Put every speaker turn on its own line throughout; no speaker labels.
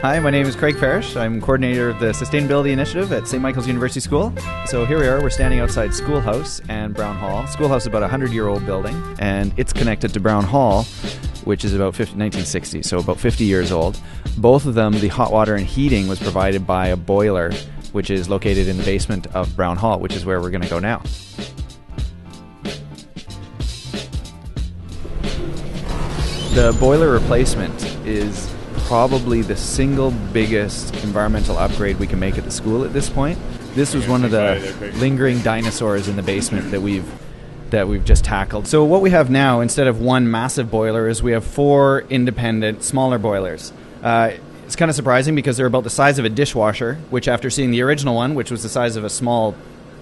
Hi, my name is Craig Farish. I'm coordinator of the Sustainability Initiative at St. Michael's University School. So here we are, we're standing outside Schoolhouse and Brown Hall. Schoolhouse is about a 100 year old building, and it's connected to Brown Hall, which is about 50, 1960, so about 50 years old. Both of them, the hot water and heating was provided by a boiler, which is located in the basement of Brown Hall, which is where we're going to go now. The boiler replacement is probably the single biggest environmental upgrade we can make at the school at this point. This was one of the lingering dinosaurs in the basement that we've that we've just tackled. So what we have now, instead of one massive boiler, is we have four independent, smaller boilers. Uh, it's kind of surprising because they're about the size of a dishwasher, which after seeing the original one, which was the size of a small,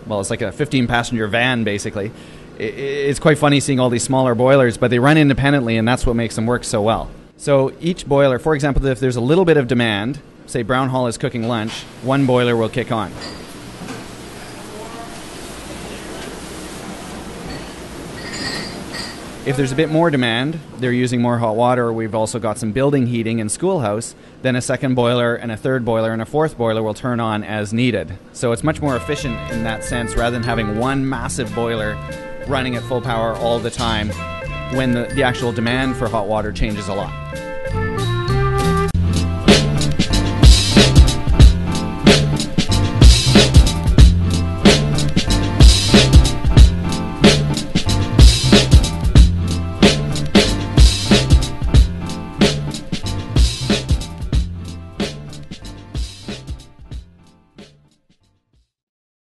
well, it's like a 15 passenger van basically, it's quite funny seeing all these smaller boilers, but they run independently, and that's what makes them work so well. So each boiler, for example, if there's a little bit of demand, say Brown Hall is cooking lunch, one boiler will kick on. If there's a bit more demand, they're using more hot water. We've also got some building heating in schoolhouse. Then a second boiler and a third boiler and a fourth boiler will turn on as needed. So it's much more efficient in that sense rather than having one massive boiler running at full power all the time when the, the actual demand for hot water changes a lot.